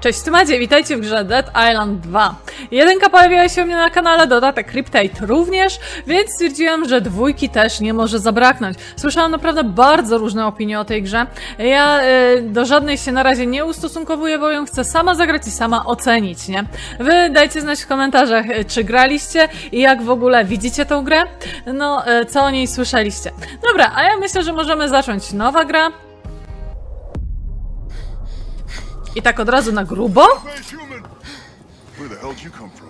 Cześć, tu Macie, witajcie w grze Dead Island 2. Jedynka pojawiła się u mnie na kanale, dodatek Cryptate również, więc stwierdziłam, że dwójki też nie może zabraknąć. Słyszałam naprawdę bardzo różne opinie o tej grze. Ja y, do żadnej się na razie nie ustosunkowuję, bo ją chcę sama zagrać i sama ocenić, nie? Wy dajcie znać w komentarzach, y, czy graliście i jak w ogóle widzicie tą grę, no, y, co o niej słyszeliście. Dobra, a ja myślę, że możemy zacząć nowa gra. I tak od razu na grubo? Where the hell did you come from?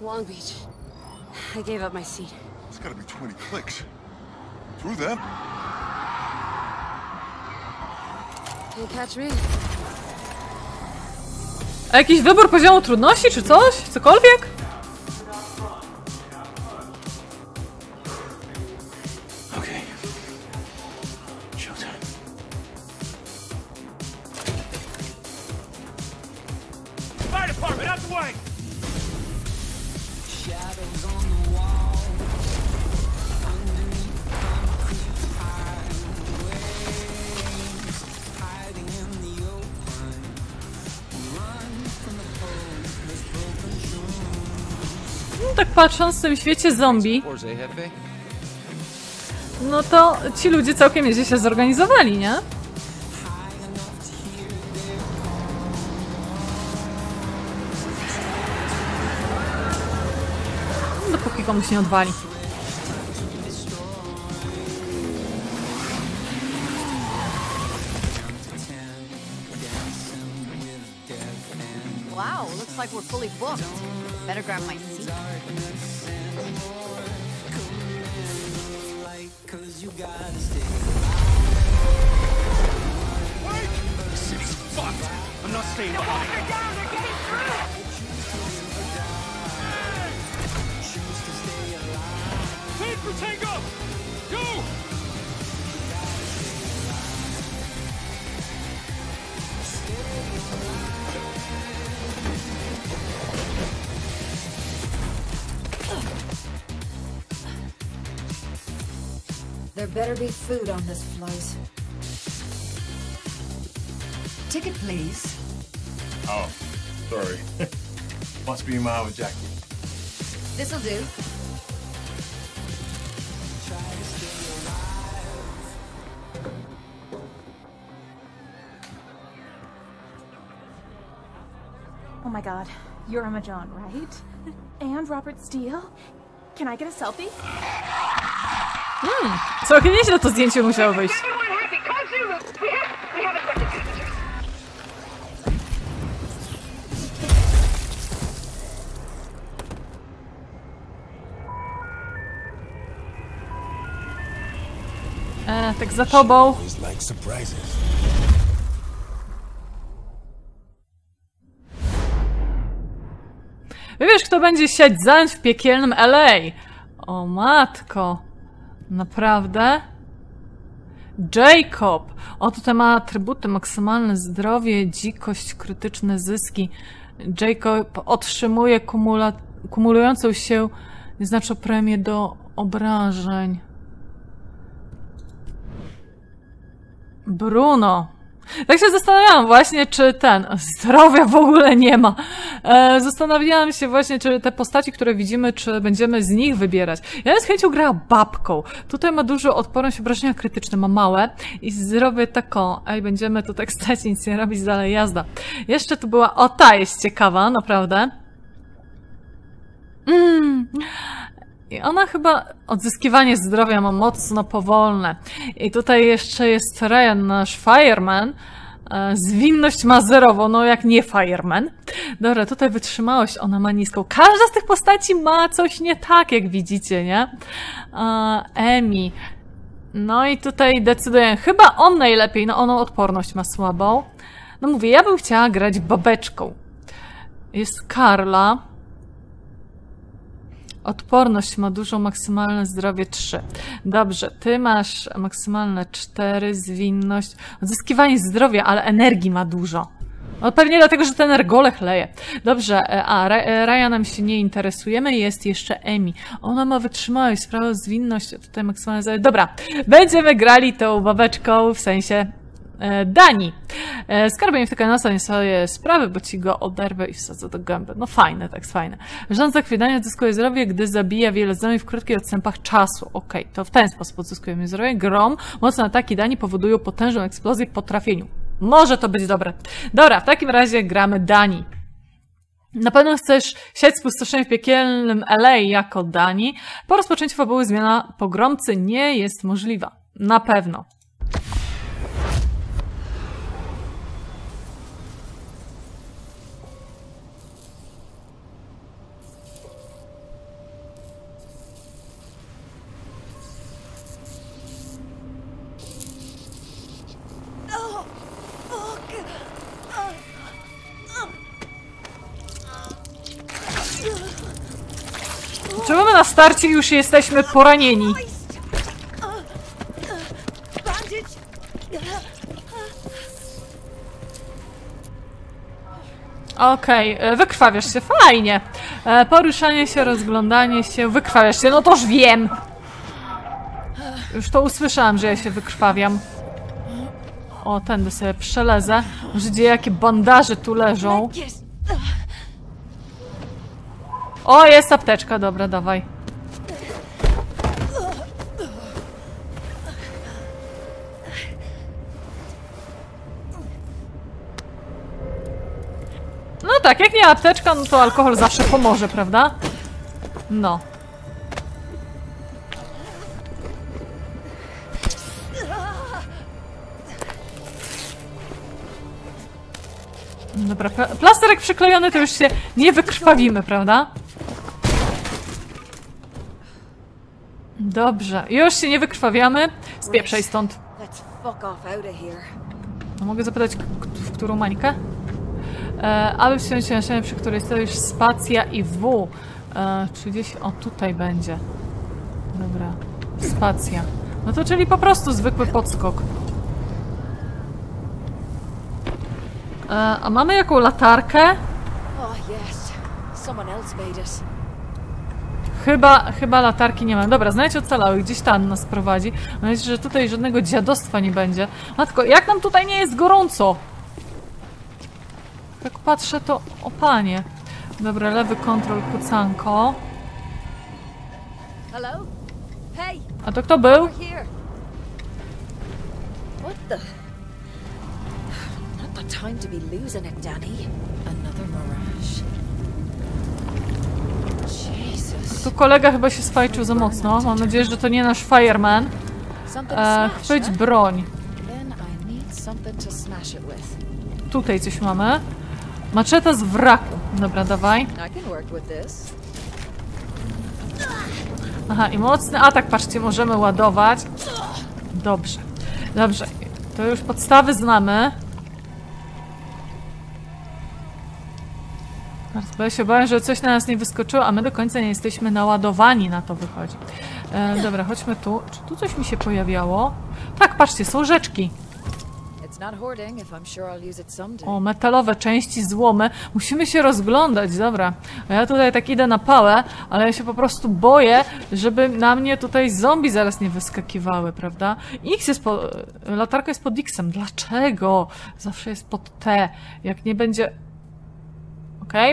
Long Beach. I gave up my seat. It's gotta be 20 clicks. Through them? Can't catch me. A jakiś wybór poziomu trudności, czy coś? Cokolwiek? The way! No, tak patrząc w tym świecie zombie, no to ci ludzie całkiem nieźle się zorganizowali, nie? Komuś nie odwali. Wow, looks like we're fully booked. Better grab my seat. City's fucked! I'm not staying behind. Better be food on this flight. Ticket, please. Oh, sorry. Must be mine with Jackie. This'll do. Oh my god, you're Emma John, right? And Robert Steele? Can I get a selfie? Całkiem nieźle to zdjęcie musiało wyjść. E, tak za tobą. Wiesz, kto będzie siać zając w piekielnym LA? O matko. Naprawdę? Jacob. O, tutaj ma atrybuty maksymalne zdrowie, dzikość, krytyczne zyski. Jacob otrzymuje kumula kumulującą się znaczą premię do obrażeń. Bruno. Tak się zastanawiałam właśnie, czy ten zdrowia w ogóle nie ma. E, zastanawiałam się właśnie, czy te postaci, które widzimy, czy będziemy z nich wybierać. Ja z chęcią grała babką. Tutaj ma dużo odporność obrażenia krytyczne, ma małe i zrobię taką. Ej, będziemy tu tak stać, nic nie robić, dalej jazda. Jeszcze tu była, o ta jest ciekawa, naprawdę. Mm. I ona chyba odzyskiwanie zdrowia ma mocno powolne. I tutaj jeszcze jest Ryan, nasz fireman. E, Zwinność ma zerową, no jak nie fireman. Dobra, tutaj wytrzymałość ona ma niską. Każda z tych postaci ma coś nie tak, jak widzicie, nie? E, Emi. No i tutaj decyduję, chyba on najlepiej, no ono odporność ma słabą. No mówię, ja bym chciała grać babeczką. Jest Karla. Odporność ma dużą, maksymalne zdrowie 3. Dobrze, ty masz maksymalne 4, zwinność, odzyskiwanie zdrowia, ale energii ma dużo. No pewnie dlatego, że ten ergolech leje. Dobrze, e, a Ra- e, Ryanem się nie interesujemy, jest jeszcze Emi. Ona ma wytrzymałość, sprawę zwinność, tutaj maksymalne zdrowie. Dobra, będziemy grali tą babeczką, w sensie e, Dani. E, Skarby nie wtyka nosa, nie swoje sprawy, bo ci go oderwę i wsadzę do gęby. No fajne, tak fajne. Rząd zakwidania odzyskuje zdrowie, gdy zabija wiele zombie w krótkich odstępach czasu. Okej, to w ten sposób odzyskujemy zdrowie. Grom, mocne ataki Dani powodują potężną eksplozję po trafieniu. Może to być dobre. Dobra, w takim razie gramy Dani. Na pewno chcesz siać spustoszenie w piekielnym LA jako Dani. Po rozpoczęciu fabuły zmiana pogromcy nie jest możliwa. Na pewno. Na starcie już jesteśmy poranieni? Okej, e, wykrwawiasz się, fajnie. E, Poruszanie się, rozglądanie się, wykrwawiasz się, no toż wiem. Już to usłyszałam, że ja się wykrwawiam. O, tędy sobie przelezę. Żydzie, jakie bandaże tu leżą. O, jest apteczka, dobra, dawaj. No tak, jak nie apteczka, no to alkohol zawsze pomoże, prawda? No. Dobra, pla- plasterek przyklejony to już się nie wykrwawimy, prawda? Dobrze, już się nie wykrwawiamy. Spieprzaj stąd. No, mogę zapytać, w którą mańkę? E, aby wsiąść na ścianę, przy której stoisz spacja i W. E, czy gdzieś... O, tutaj będzie. Dobra. Spacja. No to czyli po prostu zwykły podskok. E, a mamy jaką latarkę? Oh, yes. Someone else made. Chyba, chyba latarki nie mam. Dobra, znajdź ocalałych. Gdzieś tam nas prowadzi. Mam nadzieję, że tutaj żadnego dziadostwa nie będzie. Matko, jak nam tutaj nie jest gorąco? Jak patrzę, to... O panie. Dobra, lewy kontrol, kucanko. Hello? Hey, A to kto był? Not the time to be losing it, Danny. Another mirage. Tu kolega chyba się sfajczył za mocno. Mam nadzieję, że to nie nasz fireman. E, chwyć broń. Tutaj coś mamy. Maczeta z wraku. Dobra, dawaj. Aha, i mocny atak, patrzcie, możemy ładować. Dobrze. Dobrze. To już podstawy znamy. Bo ja się obawiam, że coś na nas nie wyskoczyło, a my do końca nie jesteśmy naładowani, na to wychodzi. E, dobra, chodźmy tu. Czy tu coś mi się pojawiało? Tak, patrzcie, są rzeczki. O, metalowe części, złomy. Musimy się rozglądać, dobra. A ja tutaj tak idę na pałę, ale ja się po prostu boję, żeby na mnie tutaj zombie zaraz nie wyskakiwały, prawda? X jest po... Latarka jest pod X-em. Dlaczego? Zawsze jest pod T. Jak nie będzie...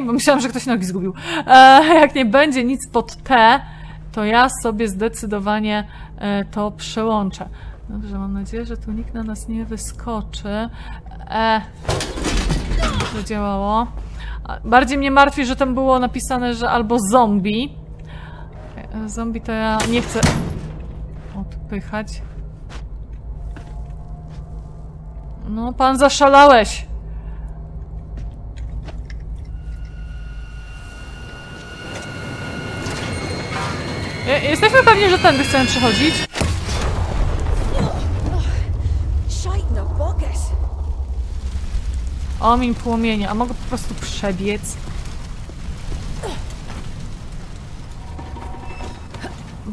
Bo myślałam, że ktoś nogi zgubił. E, jak nie będzie nic pod T, to ja sobie zdecydowanie e, to przełączę. Dobrze, mam nadzieję, że tu nikt na nas nie wyskoczy. E, zadziałało. A Bardziej mnie martwi, że tam było napisane, że albo zombie. E, Zombie to ja nie chcę odpychać. No, pan zaszalałeś. Jesteśmy pewni, że tędy chcemy przechodzić. Shite in the bucket. Omiń płomienia, a mogę po prostu przebiec?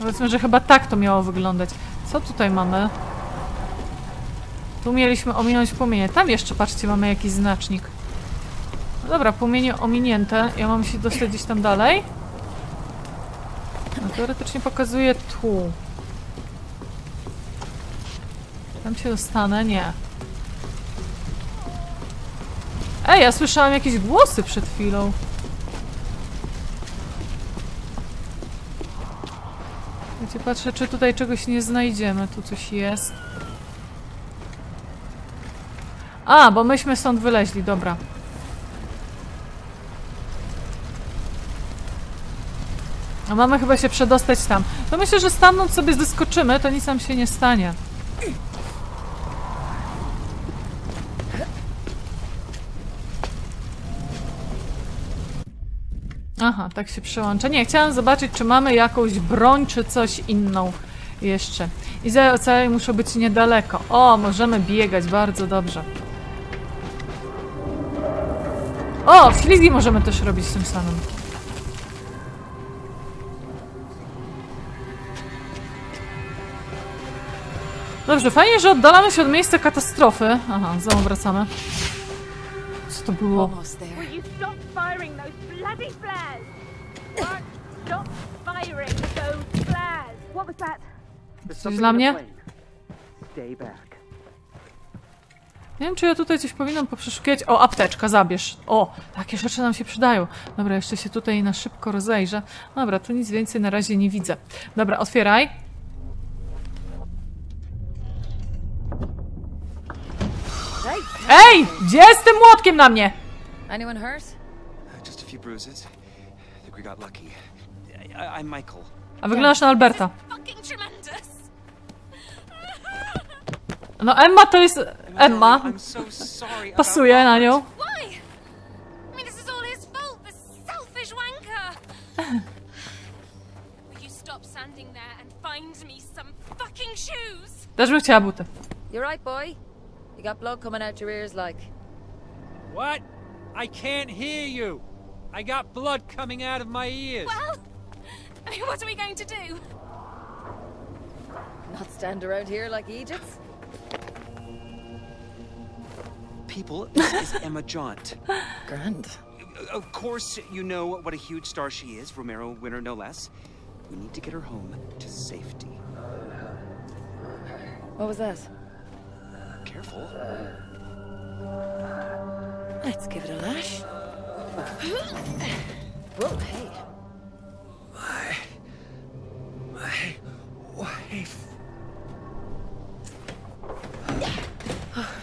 Powiedzmy, że chyba tak to miało wyglądać. Co tutaj mamy? Tu mieliśmy ominąć płomienie. Tam jeszcze, patrzcie, mamy jakiś znacznik. No dobra, płomienie ominięte. Ja mam się dostać gdzieś tam dalej? Teoretycznie pokazuje tu. Tam się dostanę? Nie. Ej, ja słyszałam jakieś głosy przed chwilą. Wiecie, patrzę, czy tutaj czegoś nie znajdziemy. Tu coś jest. A, bo myśmy stąd wyleźli, dobra. A mamy chyba się przedostać tam. To myślę, że stamtąd sobie zeskoczymy, to nic nam się nie stanie. Aha, tak się przełącza. Nie, chciałam zobaczyć, czy mamy jakąś broń, czy coś inną jeszcze. I za ocalej muszą być niedaleko. O, możemy biegać, bardzo dobrze. O, ślizgi możemy też robić tym samym. Dobrze, fajnie, że oddalamy się od miejsca katastrofy. Aha, znowu wracamy. Co to było? Coś dla mnie? Nie wiem, czy ja tutaj coś powinnam poprzeszukiwać. O, apteczka, zabierz. O, takie rzeczy nam się przydają. Dobra, jeszcze się tutaj na szybko rozejrzę. Dobra, tu nic więcej na razie nie widzę. Dobra, otwieraj. Ej! Gdzie z tym młotkiem na mnie? Anyone hurt? Uh, just a few bruises. I think we got lucky. I, I'm Michael. A wyglądasz na Alberta. Fucking tremendous. No Emma to jest... Emma. I'm so sorry. Pasuje na nią. Też bym chciała buty. You right, boy? You got blood coming out your ears like. What? I can't hear you. I got blood coming out of my ears. Well, I mean, what are we going to do? Not stand around here like Egypts? People, this is Emma Jaunt. Grand. Of course, you know what a huge star she is, Romero winner no less. We need to get her home to safety. What was that? Careful. Let's give it a lash. Whoa, hey. My My wife. Ah,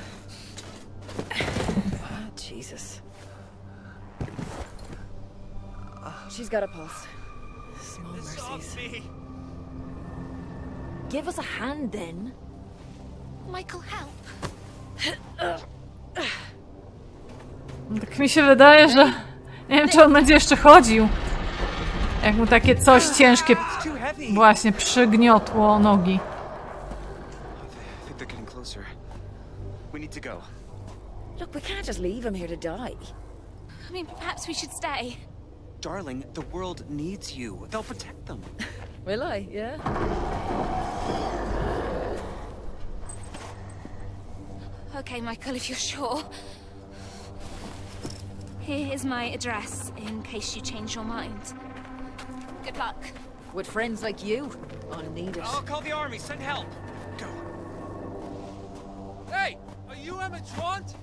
Jesus. She's got a pulse. Small mercies. Give us a hand then. Michael, help. Tak mi się wydaje, że... Nie wiem, czy on będzie jeszcze chodził. Jak mu takie coś ciężkie właśnie przygniotło nogi. We need to go. Look, we can't just leave him here to die. I mean, perhaps we should stay. Darling, the world needs you. They'll protect them. Will I? Yeah? Okay, Michael, if you're sure. Here is my address in case you change your mind. Good luck. With friends like you, I'll need it. I'll call the army. Send help. Go. Hey, are you Emma Jaunt?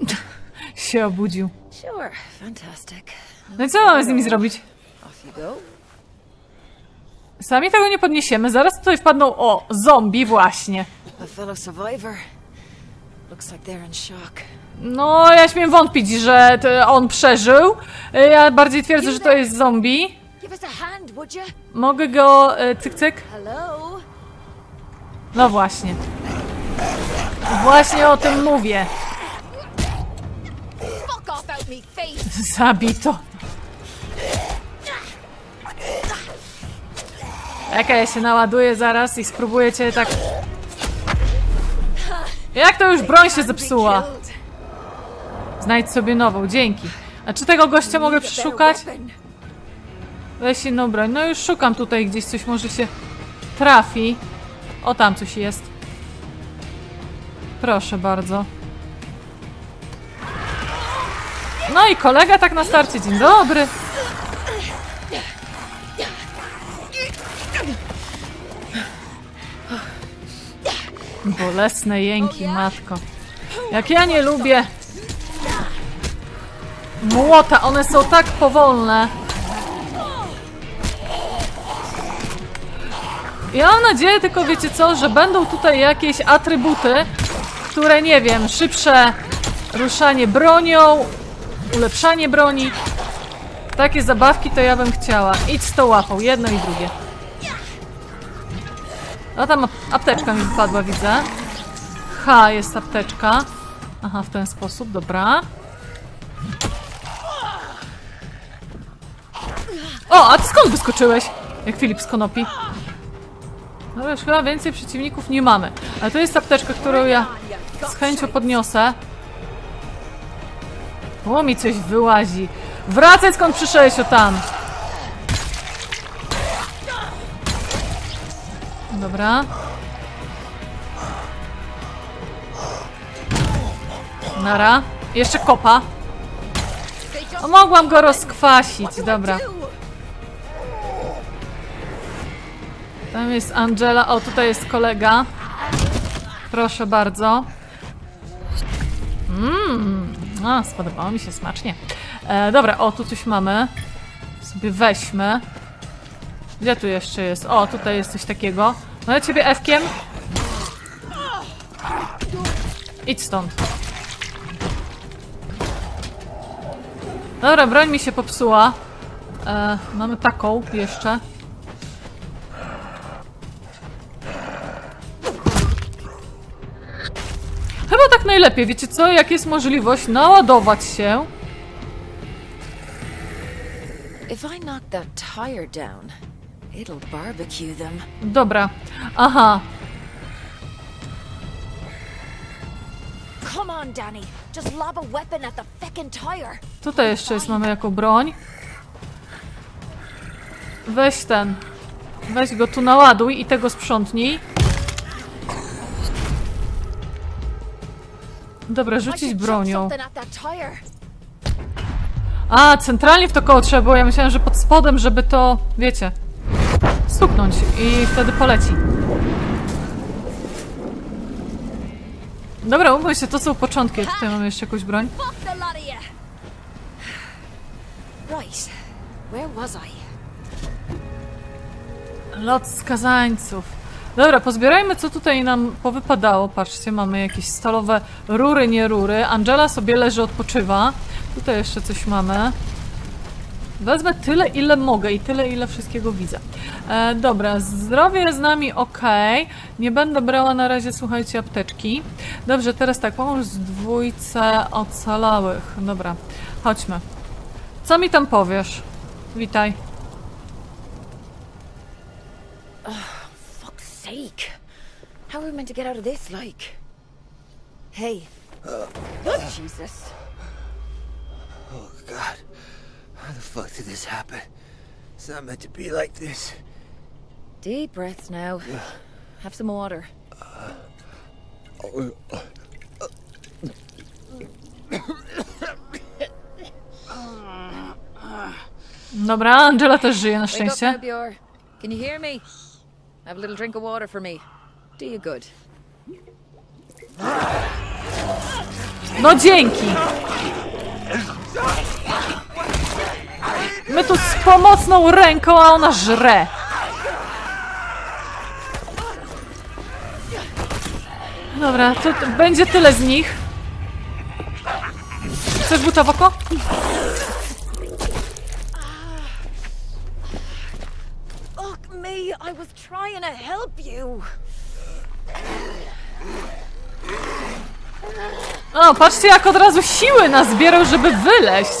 Się obudził. Sure, fantastic. No i co mamy z nimi zrobić? Off you go. Sami tego nie podniesiemy. Zaraz tutaj wpadną... O, zombie właśnie. A fellow survivor. Looks like they're in shock. No, ja śmiem wątpić, że on przeżył. Ja bardziej twierdzę, że to jest zombie. Give us a hand, would you? Mogę go... e, Cyk, cyk. No właśnie. Właśnie o tym mówię. Zabito. Jaka ja się naładuję zaraz i spróbuję cię tak... Jak to już broń się zepsuła? Znajdź sobie nową, dzięki. A czy tego gościa mogę przeszukać? Weź inną broń. No już szukam tutaj gdzieś coś może się trafi. O, tam coś jest. Proszę bardzo. No i kolega tak na starcie. Dzień dobry. Bolesne jęki, matko. Jak ja nie lubię. Młota, one są tak powolne. Ja mam nadzieję tylko, wiecie co, że będą tutaj jakieś atrybuty, które, nie wiem, szybsze ruszanie bronią, ulepszanie broni. Takie zabawki to ja bym chciała. Idź z tą łapą, jedno i drugie. No tam ap- apteczka mi wypadła, widzę. Ha, jest apteczka. Aha, w ten sposób, dobra. O, a ty skąd wyskoczyłeś? Jak Filip z konopi. No już chyba więcej przeciwników nie mamy. Ale to jest apteczka, którą ja z chęcią podniosę. O, mi coś wyłazi. Wracaj skąd przyszedłeś, o tam. Dobra. Nara. Jeszcze kopa. O, mogłam go rozkwasić, dobra. Tam jest Angela. O, tutaj jest kolega. Proszę bardzo. Mmm, a, spodobało mi się smacznie. E, dobra, o, tu coś mamy. Sobie weźmy. Gdzie tu jeszcze jest? O, tutaj jest coś takiego. No ciebie F-kiem. Idź stąd. Dobra, broń mi się popsuła. E, mamy taką jeszcze. Chyba tak najlepiej, wiecie co? Jak jest możliwość naładować się. If I knock that tire down. Dobra. Aha. Come on, Danny. Just lob a weapon at the feckin' tire. Tutaj jeszcze jest, mamy jaką broń. Weź ten. Weź go tu naładuj i tego sprzątnij. Dobra, rzucić bronią. A, centralnie w to koło trzeba było. Ja myślałem, że pod spodem, żeby to, wiecie, stuknąć i wtedy poleci. Dobra, umówmy się, to są początki. Tutaj mamy jeszcze jakąś broń. Lot skazańców. Dobra, pozbierajmy co tutaj nam powypadało. Patrzcie, mamy jakieś stalowe rury, nie rury. Angela sobie leży, odpoczywa. Tutaj jeszcze coś mamy. Wezmę tyle, ile mogę i tyle, ile wszystkiego widzę. E, dobra, zdrowie z nami ok. Nie będę brała na razie, słuchajcie, apteczki. Dobrze, teraz tak, pomóż z dwójce ocalałych. Dobra, chodźmy. Co mi tam powiesz? Witaj. Fuck's sake. How are we meant to get out of this, like? Hey. Jesus. Oh God, how the fuck did this happen? It's not meant to be like this. Deep breaths now. Have some water. Dobra, Angela też żyje na Wake up now, szczęście. Can you hear me? Have a little drink of water for me. Do you good. No dzięki! My tu z pomocną ręką, a ona żre. Dobra, to, będzie tyle z nich. Chcesz buta w oko? Me, I was trying to help you. O, patrzcie jak od razu siły nazbierał, żeby wyleść.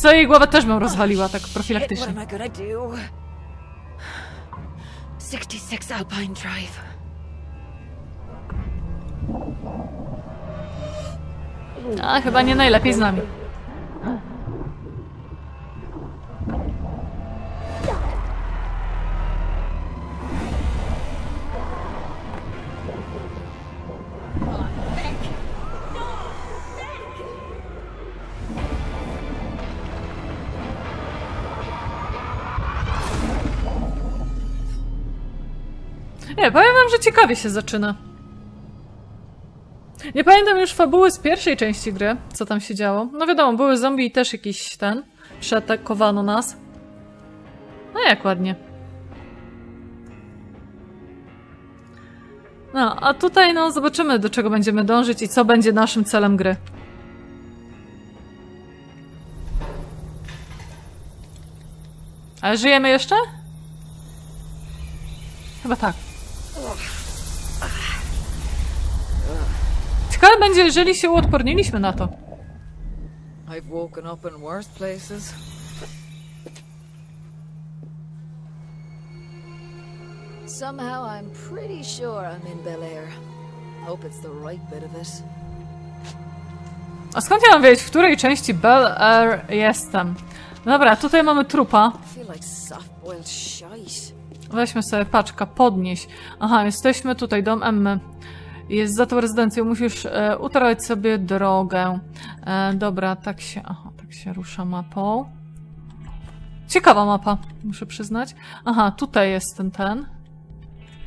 Co jej głowę też bym rozwaliła tak profilaktycznie. what am I gonna do? 66 Alpine Drive. A, chyba nie najlepiej z nami. Nie, powiem wam, że ciekawie się zaczyna. Nie pamiętam już fabuły z pierwszej części gry, co tam się działo. No wiadomo, były zombie i też jakiś ten. Przeatakowano nas. No jak ładnie. No, a tutaj no zobaczymy do czego będziemy dążyć i co będzie naszym celem gry. Ale żyjemy jeszcze? Chyba tak. Ciekawe będzie, jeżeli się uodporniliśmy na to. I've woken up in worse places. Somehow I'm pretty sure I'm in Bel Air. Hope it's the right bit of it. A skąd ja mam wiedzieć, w której części Bel Air jestem? Dobra, tutaj mamy trupa. Weźmy sobie paczka, podnieś. Aha, jesteśmy tutaj, dom Emmy. Jest za tą rezydencją, musisz e, sobie drogę. E, dobra, tak się, aha, tak się rusza mapą. Ciekawa mapa, muszę przyznać. Aha, tutaj jest ten, ten.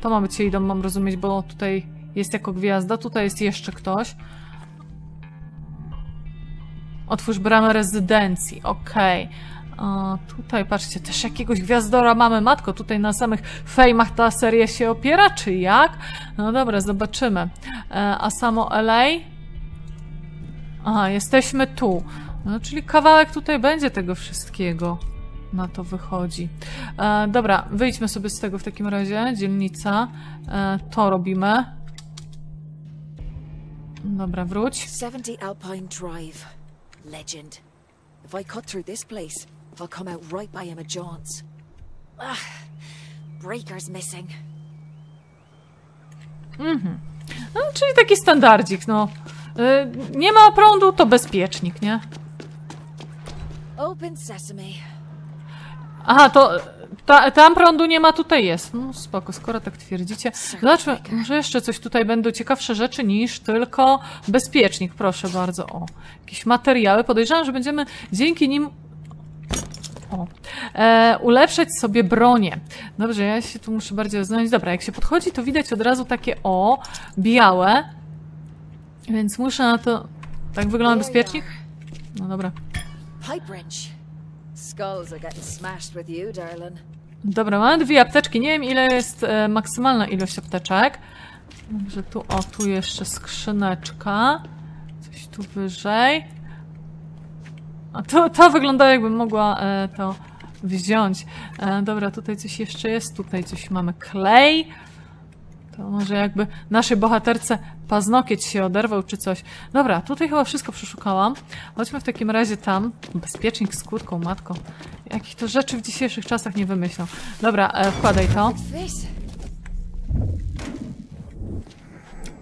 To ma być jej dom, mam rozumieć, bo tutaj jest jako gwiazda, tutaj jest jeszcze ktoś. Otwórz bramę rezydencji, okej. A tutaj, patrzcie, też jakiegoś gwiazdora mamy. Matko, tutaj na samych fejmach ta seria się opiera, czy jak? No dobra, zobaczymy. E, a samo LA? Aha, jesteśmy tu. No, czyli kawałek tutaj będzie tego wszystkiego. Na to wychodzi. E, dobra, wyjdźmy sobie z tego w takim razie. Dzielnica. E, to robimy. Dobra, wróć. 70 Alpine Drive. Legend. If I cut through this place, I'll come out right by Emma John's. Ah, breaker's missing. No, czyli taki standardzik, no. E, nie ma prądu, to bezpiecznik, nie? Open sesame. Aha, to ta, tam prądu nie ma, tutaj jest. No spoko, skoro tak twierdzicie. Zobaczmy, może jeszcze coś tutaj będą ciekawsze rzeczy niż tylko bezpiecznik, proszę bardzo. O, jakieś materiały. Podejrzewam, że będziemy dzięki nim o, e, ulepszać sobie bronię. Dobrze, ja się tu muszę bardziej rozglądać. Dobra, jak się podchodzi, to widać od razu takie o, białe. Więc muszę na to... Tak wygląda bezpiecznik? No dobra. Dobra, mamy dwie apteczki. Nie wiem, ile jest e, maksymalna ilość apteczek. Także tu, o, tu jeszcze skrzyneczka. Coś tu wyżej. A to, to wygląda jakbym mogła e, to wziąć. E, dobra, tutaj coś jeszcze jest. Tutaj coś mamy. Klej. To może jakby naszej bohaterce paznokieć się oderwał czy coś. Dobra, tutaj chyba wszystko przeszukałam. Chodźmy w takim razie tam. Bezpiecznik z kłódką, matką. Jakich to rzeczy w dzisiejszych czasach nie wymyślą. Dobra, e, wkładaj to.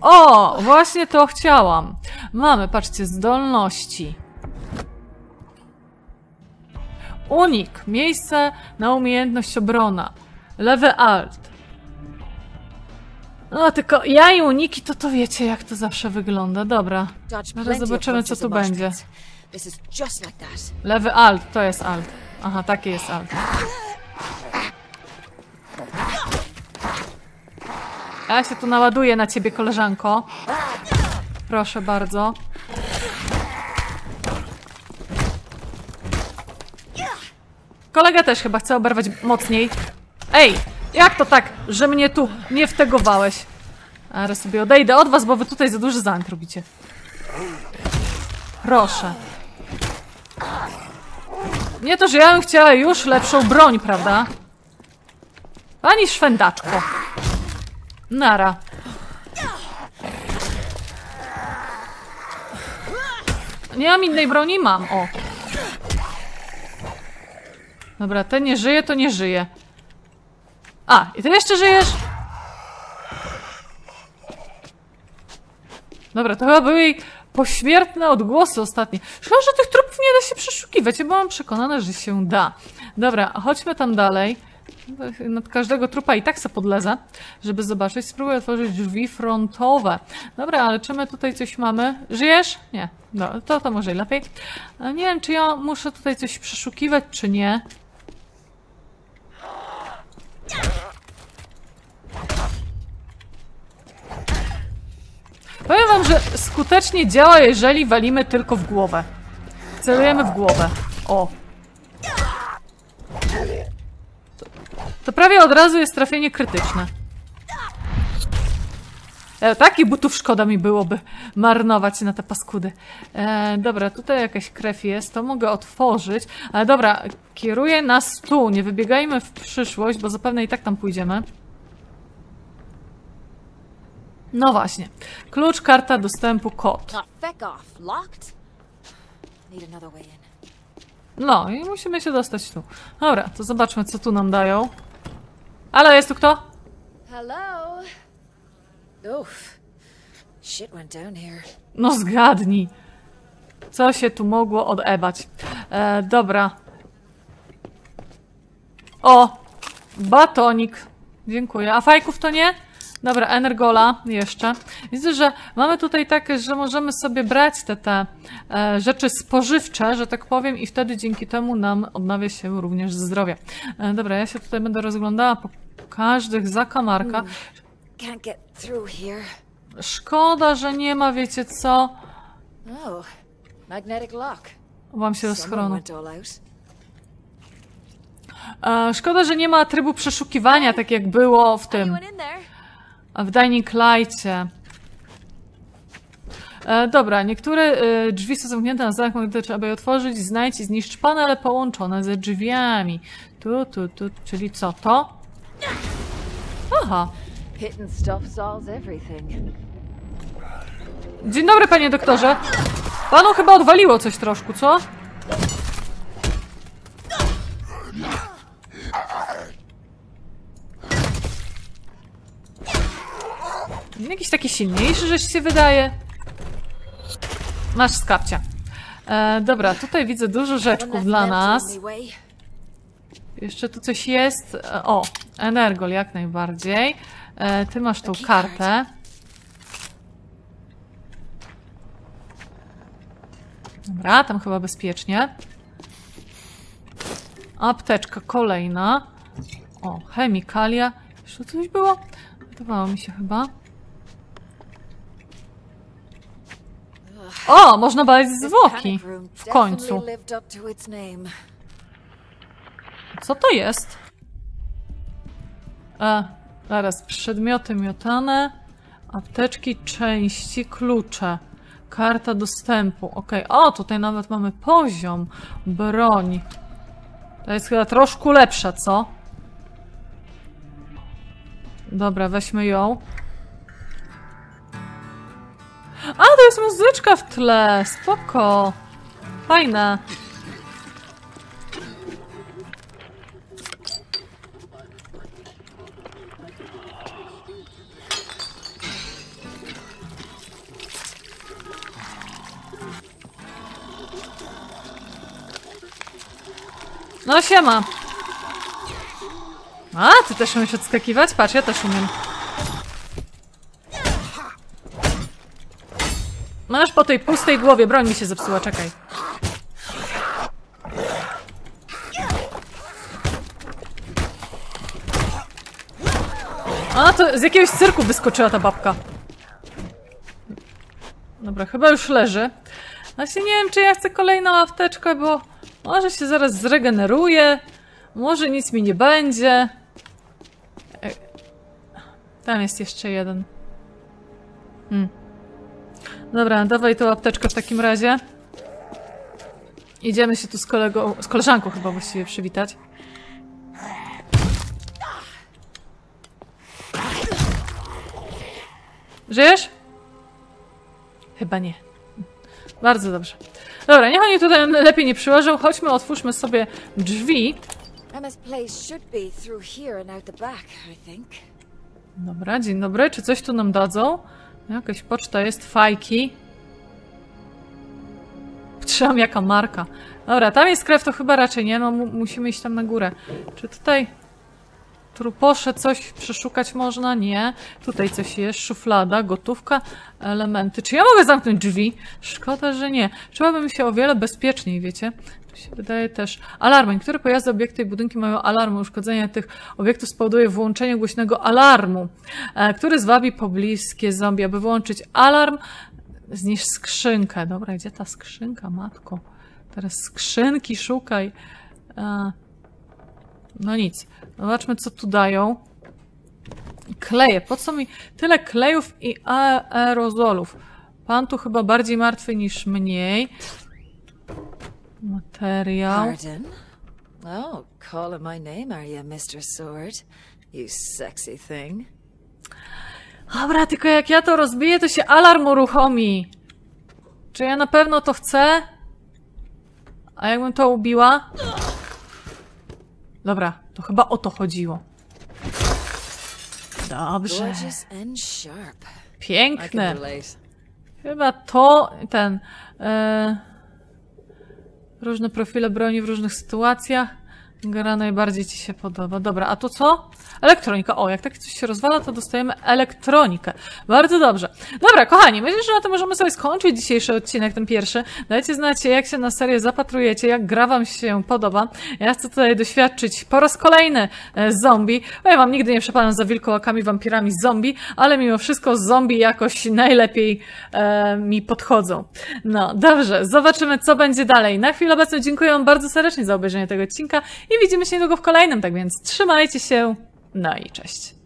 O! Właśnie to chciałam. Mamy, patrzcie, zdolności. Unik. Miejsce na umiejętność obrona. Lewy alt. No, tylko ja i uniki, to to wiecie, jak to zawsze wygląda. Dobra. Of zobaczymy, co tu będzie. Lewy alt, to jest alt. Aha, takie jest alt. Ja się tu naładuję na ciebie, koleżanko. Proszę bardzo. Kolega też chyba chce oberwać mocniej. Ej, jak to tak, że mnie tu nie wtegowałeś? Ale sobie odejdę od was, bo wy tutaj za duży zank robicie. Proszę. Nie to, że ja bym chciała już lepszą broń, prawda? Pani szwendaczko. Nara. Nie mam innej broni? Mam, o. Dobra, ten nie żyje, to nie żyje. A, i ty jeszcze żyjesz? Dobra, to chyba były jej pośmiertne odgłosy ostatnie. Szkoda, że tych trupów nie da się przeszukiwać, ja byłam przekonana, że się da. Dobra, chodźmy tam dalej. Nad każdego trupa i tak se podlezę, żeby zobaczyć. Spróbuję otworzyć drzwi frontowe. Dobra, ale czy my tutaj coś mamy? Żyjesz? Nie. No, to, to może lepiej. Nie wiem, czy ja muszę tutaj coś przeszukiwać, czy nie. Powiem wam, że skutecznie działa, jeżeli walimy tylko w głowę. Celujemy w głowę. O. To, to prawie od razu jest trafienie krytyczne. E, takich butów szkoda mi byłoby marnować na te paskudy. E, dobra, tutaj jakaś krew jest, to mogę otworzyć. Ale dobra, kieruję nas tu. Nie wybiegajmy w przyszłość, bo zapewne i tak tam pójdziemy. No właśnie. Klucz, karta dostępu, kod. No i musimy się dostać tu. Dobra, to zobaczmy, co tu nam dają. Ale jest tu kto? Hello? Shit went down here. No zgadnij. Co się tu mogło odebać? E, dobra. O! Batonik. Dziękuję. A fajków to nie? Dobra, Energola jeszcze. Widzę, że mamy tutaj takie, że możemy sobie brać te, te e, rzeczy spożywcze, że tak powiem, i wtedy dzięki temu nam odnawia się również zdrowie. E, dobra, ja się tutaj będę rozglądała po każdych zakamarkach. Here. Szkoda, że nie ma, wiecie co? Oh. Wam się do schronu. E, szkoda, że nie ma trybu przeszukiwania, tak jak było w tym. W Dining Light'cie. E, dobra, niektóre e, drzwi są zamknięte na zamek, gdy trzeba je otworzyć, znajdź i zniszcz panele połączone ze drzwiami. Tu, tu, tu, czyli co to? Aha. Dzień dobry, panie doktorze. Panu chyba odwaliło coś troszkę, co? Jakiś taki silniejszy, że ci się wydaje. Masz skapcia. E, dobra, tutaj widzę dużo rzeczków dla nas. Jeszcze tu coś jest. E, O, Energol jak najbardziej. E, ty masz tą kartę. Dobra, tam chyba bezpiecznie. Apteczka kolejna. O, chemikalia. Jeszcze coś było? Wydawało mi się chyba. O, można badać zwłoki. W końcu. Co to jest? E, zaraz, przedmioty miotane, apteczki, części, klucze, karta dostępu. Ok, o, tutaj nawet mamy poziom, broń. To jest chyba troszkę lepsza, co? Dobra, weźmy ją. A, to jest muzyczka w tle, spoko. Fajne. No siema. A, ty też umiesz odskakiwać? Patrz, ja też umiem. Masz po tej pustej głowie, broń mi się zepsuła, czekaj. A, to z jakiegoś cyrku wyskoczyła ta babka. Dobra, chyba już leży. Właśnie nie wiem, czy ja chcę kolejną apteczkę, bo może się zaraz zregeneruje, może nic mi nie będzie. E, Tam jest jeszcze jeden. Hmm. Dobra, dawaj tą apteczkę w takim razie. Idziemy się tu z kolegą, z koleżanką chyba właściwie przywitać. Żyjesz? Chyba nie. Bardzo dobrze. Dobra, niech oni tutaj lepiej nie przyłożą. Chodźmy, otwórzmy sobie drzwi. Dobra, dzień dobry. Czy coś tu nam dadzą? Jakaś poczta jest, fajki. Trzymam jaka marka. Dobra, tam jest krew, to chyba raczej nie, no mu musimy iść tam na górę. Czy tutaj... truposze coś przeszukać można? Nie. Tutaj coś jest, szuflada, gotówka, elementy. Czy ja mogę zamknąć drzwi? Szkoda, że nie. Trzeba by mi się o wiele bezpieczniej, wiecie? To się wydaje też. Alarmy. Niektóre pojazdy, obiekty i budynki mają alarmy. Uszkodzenie tych obiektów spowoduje włączenie głośnego alarmu, e, który zwabi pobliskie zombie. Aby wyłączyć alarm, zniszcz skrzynkę. Dobra, gdzie ta skrzynka, matko? Teraz skrzynki szukaj. E, no nic. Zobaczmy, co tu dają. Kleje. Po co mi tyle klejów i aerozolów? Pan tu chyba bardziej martwy niż mniej. Materiał. Pardon? Oh, calling my name, are you, Mr. Sword? You sexy thing. Dobra, tylko jak ja to rozbiję, to się alarm uruchomi. Czy ja na pewno to chcę? A jakbym to ubiła? Dobra, to chyba o to chodziło. Dobrze. Piękne. Chyba to, ten... E, różne profile broni w różnych sytuacjach. Gra najbardziej ci się podoba. Dobra, a tu co? Elektronika. O, jak takie coś się rozwala, to dostajemy elektronikę. Bardzo dobrze. Dobra, kochani, myślę, że na tym możemy sobie skończyć dzisiejszy odcinek, ten pierwszy. Dajcie znać, jak się na serię zapatrujecie, jak gra wam się podoba. Ja chcę tutaj doświadczyć po raz kolejny e, zombie. Powiem wam, nigdy nie przepadam za wilkołakami, wampirami zombie, ale mimo wszystko zombie jakoś najlepiej e, mi podchodzą. No, dobrze, zobaczymy, co będzie dalej. Na chwilę obecną dziękuję wam bardzo serdecznie za obejrzenie tego odcinka i widzimy się niedługo w kolejnym, tak więc trzymajcie się. No i cześć.